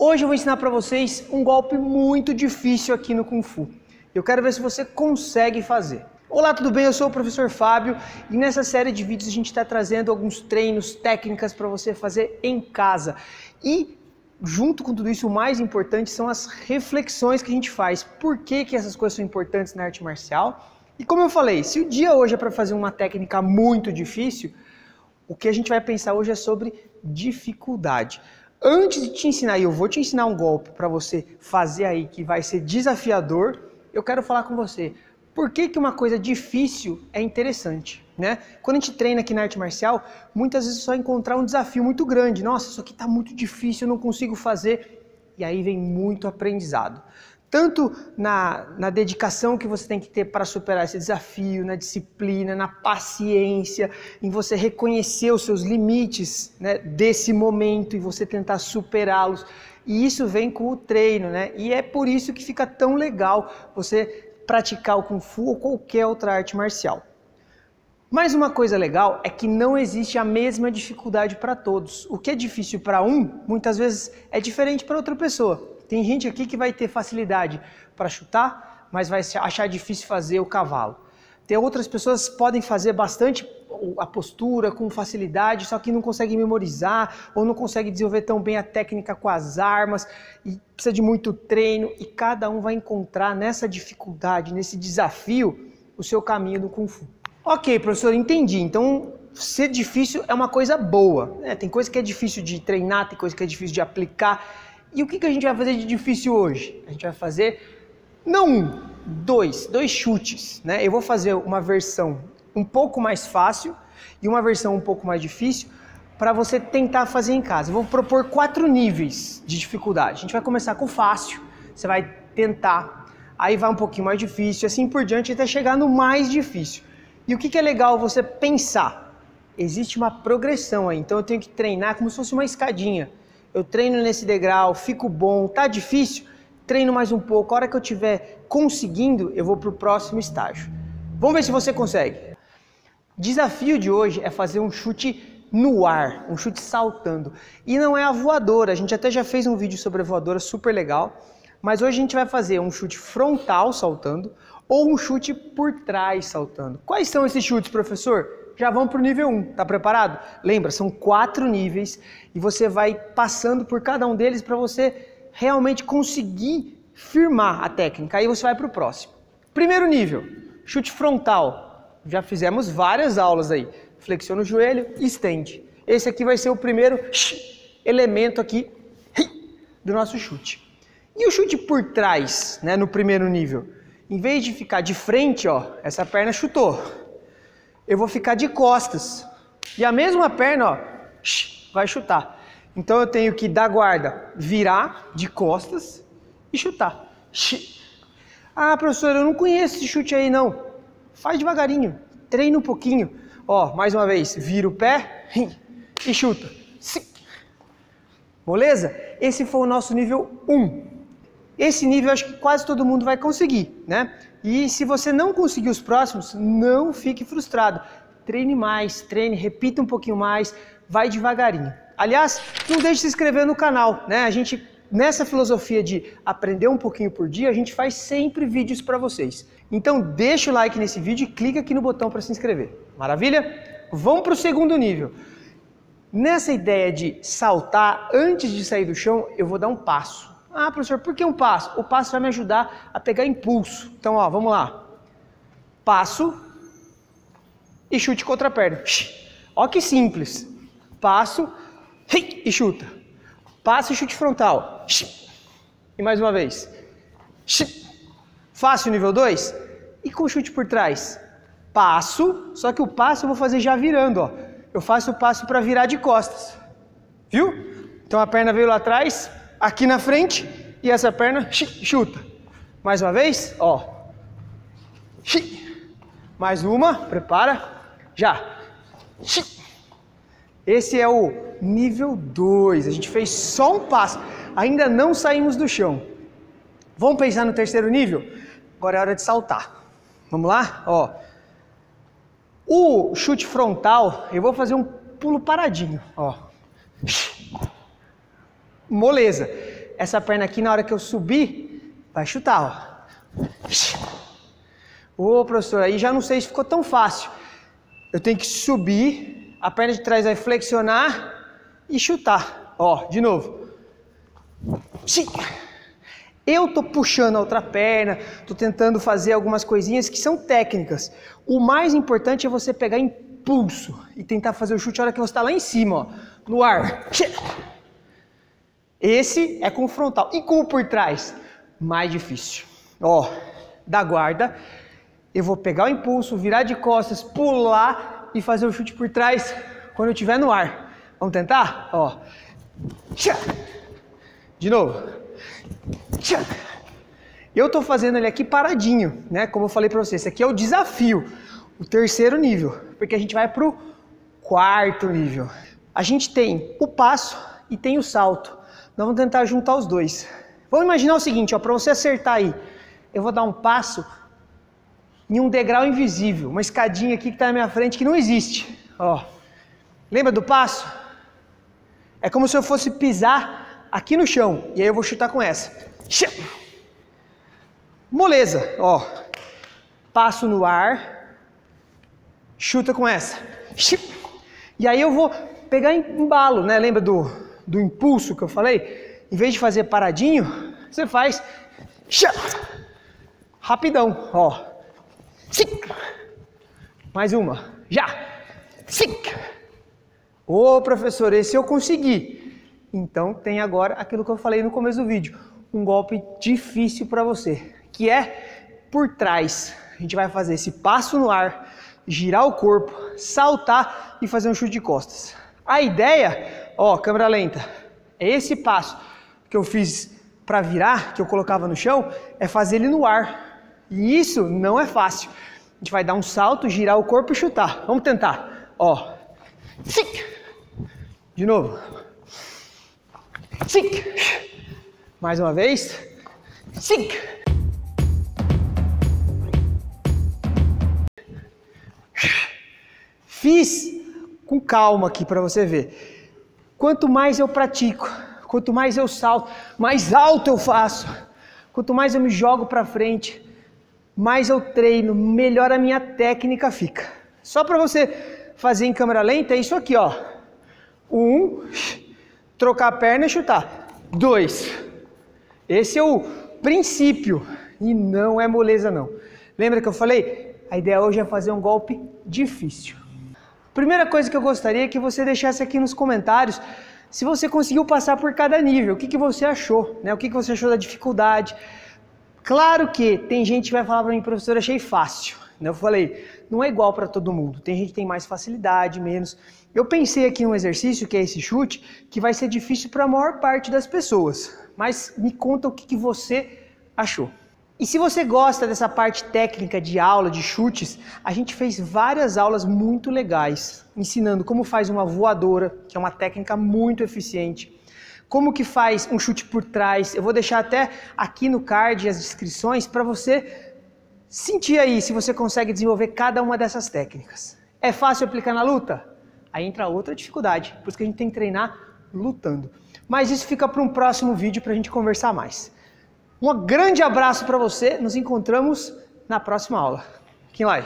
Hoje eu vou ensinar para vocês um golpe muito difícil aqui no Kung Fu. Eu quero ver se você consegue fazer. Olá, tudo bem? Eu sou o professor Fábio e nessa série de vídeos a gente está trazendo alguns treinos, técnicas para você fazer em casa. E junto com tudo isso, o mais importante são as reflexões que a gente faz. Por que, que essas coisas são importantes na arte marcial? E como eu falei, se o dia hoje é para fazer uma técnica muito difícil, o que a gente vai pensar hoje é sobre dificuldade. Antes de te ensinar, e eu vou te ensinar um golpe para você fazer aí que vai ser desafiador, eu quero falar com você. Por que, que uma coisa difícil é interessante? Né? Quando a gente treina aqui na arte marcial, muitas vezes é só encontrar um desafio muito grande. Nossa, isso aqui está muito difícil, eu não consigo fazer. E aí vem muito aprendizado tanto na, na dedicação que você tem que ter para superar esse desafio, na disciplina, na paciência, em você reconhecer os seus limites né, desse momento e você tentar superá-los. E isso vem com o treino, né? E é por isso que fica tão legal você praticar o Kung Fu ou qualquer outra arte marcial. Mais uma coisa legal é que não existe a mesma dificuldade para todos. O que é difícil para um, muitas vezes é diferente para outra pessoa. Tem gente aqui que vai ter facilidade para chutar, mas vai achar difícil fazer o cavalo. Tem outras pessoas que podem fazer bastante a postura com facilidade, só que não conseguem memorizar ou não conseguem desenvolver tão bem a técnica com as armas e precisa de muito treino e cada um vai encontrar nessa dificuldade, nesse desafio, o seu caminho do Kung Fu. Ok, professor, entendi. Então, ser difícil é uma coisa boa. Né? Tem coisa que é difícil de treinar, tem coisa que é difícil de aplicar. E o que, que a gente vai fazer de difícil hoje? A gente vai fazer não um, dois, dois chutes, né? Eu vou fazer uma versão um pouco mais fácil e uma versão um pouco mais difícil para você tentar fazer em casa. Eu vou propor quatro níveis de dificuldade. A gente vai começar com fácil, você vai tentar, aí vai um pouquinho mais difícil, assim por diante até chegar no mais difícil. E o que, que é legal você pensar? Existe uma progressão aí, então eu tenho que treinar como se fosse uma escadinha eu treino nesse degrau, fico bom, tá difícil, treino mais um pouco. A hora que eu estiver conseguindo, eu vou para o próximo estágio. Vamos ver se você consegue. Desafio de hoje é fazer um chute no ar, um chute saltando. E não é a voadora, a gente até já fez um vídeo sobre a voadora super legal, mas hoje a gente vai fazer um chute frontal saltando ou um chute por trás saltando. Quais são esses chutes, professor? Já vamos para o nível 1. Tá preparado? Lembra, são quatro níveis e você vai passando por cada um deles para você realmente conseguir firmar a técnica. Aí você vai para o próximo. Primeiro nível, chute frontal. Já fizemos várias aulas aí. Flexiona o joelho e estende. Esse aqui vai ser o primeiro elemento aqui do nosso chute. E o chute por trás, né, no primeiro nível? Em vez de ficar de frente, ó, essa perna chutou eu vou ficar de costas. E a mesma perna, ó, vai chutar. Então eu tenho que dar guarda, virar de costas e chutar. Ah, professor, eu não conheço esse chute aí não. Faz devagarinho, treina um pouquinho. Ó, mais uma vez, vira o pé e chuta. Beleza? Esse foi o nosso nível 1. Esse nível acho que quase todo mundo vai conseguir, né? E se você não conseguir os próximos, não fique frustrado. Treine mais, treine, repita um pouquinho mais, vai devagarinho. Aliás, não deixe de se inscrever no canal, né? A gente nessa filosofia de aprender um pouquinho por dia, a gente faz sempre vídeos para vocês. Então deixa o like nesse vídeo e clica aqui no botão para se inscrever. Maravilha? Vamos para o segundo nível. Nessa ideia de saltar antes de sair do chão, eu vou dar um passo. Ah, professor, por que um passo? O passo vai me ajudar a pegar impulso. Então, ó, vamos lá. Passo e chute com outra perna. Ó que simples. Passo e chuta. Passo e chute frontal. E mais uma vez. Fácil nível 2. E com chute por trás. Passo, só que o passo eu vou fazer já virando, ó. Eu faço o passo para virar de costas. Viu? Então a perna veio lá atrás, aqui na frente e essa perna chuta. Mais uma vez, ó. Mais uma, prepara. Já. Esse é o nível 2. A gente fez só um passo. Ainda não saímos do chão. Vamos pensar no terceiro nível? Agora é hora de saltar. Vamos lá? Ó. O chute frontal, eu vou fazer um pulo paradinho, ó moleza. essa perna aqui, na hora que eu subir, vai chutar, ó. Ô, professor, aí já não sei se ficou tão fácil. Eu tenho que subir, a perna de trás vai flexionar e chutar. Ó, de novo. Eu tô puxando a outra perna, tô tentando fazer algumas coisinhas que são técnicas. O mais importante é você pegar impulso e tentar fazer o chute a hora que você está lá em cima, ó, no ar. Esse é com frontal. E com o por trás? Mais difícil. Ó, da guarda, eu vou pegar o impulso, virar de costas, pular e fazer o chute por trás quando eu estiver no ar. Vamos tentar? Ó. De novo. Eu estou fazendo ele aqui paradinho, né? Como eu falei para vocês, esse aqui é o desafio, o terceiro nível, porque a gente vai para o quarto nível. A gente tem o passo e tem o salto. Nós vamos tentar juntar os dois. Vamos imaginar o seguinte, ó, para você acertar aí, eu vou dar um passo em um degrau invisível, uma escadinha aqui que está na minha frente que não existe. Ó, lembra do passo? É como se eu fosse pisar aqui no chão e aí eu vou chutar com essa. Moleza, ó. Passo no ar, chuta com essa. E aí eu vou pegar embalo, né? Lembra do, do impulso que eu falei? Em vez de fazer paradinho, você faz rapidão, ó. Mais uma, já. Ô professor, esse eu consegui. Então tem agora aquilo que eu falei no começo do vídeo, um golpe difícil para você, que é por trás. A gente vai fazer esse passo no ar, girar o corpo, saltar e fazer um chute de costas. A ideia, ó, câmera lenta, é esse passo que eu fiz para virar, que eu colocava no chão, é fazer ele no ar. E isso não é fácil. A gente vai dar um salto, girar o corpo e chutar. Vamos tentar. Ó. De novo. Mais uma vez. Fiz com calma aqui para você ver. Quanto mais eu pratico, quanto mais eu salto, mais alto eu faço. Quanto mais eu me jogo para frente, mais eu treino, melhor a minha técnica fica. Só para você fazer em câmera lenta é isso aqui, ó. Um, trocar a perna e chutar. Dois. Esse é o princípio e não é moleza não. Lembra que eu falei? A ideia hoje é fazer um golpe difícil. Primeira coisa que eu gostaria é que você deixasse aqui nos comentários se você conseguiu passar por cada nível, o que, que você achou, né? O que, que você achou da dificuldade, Claro que tem gente que vai falar para mim, professor, achei fácil. Eu falei, não é igual para todo mundo. Tem gente que tem mais facilidade, menos. Eu pensei aqui um exercício, que é esse chute, que vai ser difícil para a maior parte das pessoas. Mas me conta o que, que você achou. E se você gosta dessa parte técnica de aula, de chutes, a gente fez várias aulas muito legais, ensinando como faz uma voadora, que é uma técnica muito eficiente como que faz um chute por trás. Eu vou deixar até aqui no card as descrições para você sentir aí se você consegue desenvolver cada uma dessas técnicas. É fácil aplicar na luta? Aí entra outra dificuldade, por isso que a gente tem que treinar lutando. Mas isso fica para um próximo vídeo para a gente conversar mais. Um grande abraço para você, nos encontramos na próxima aula. Kim Lai.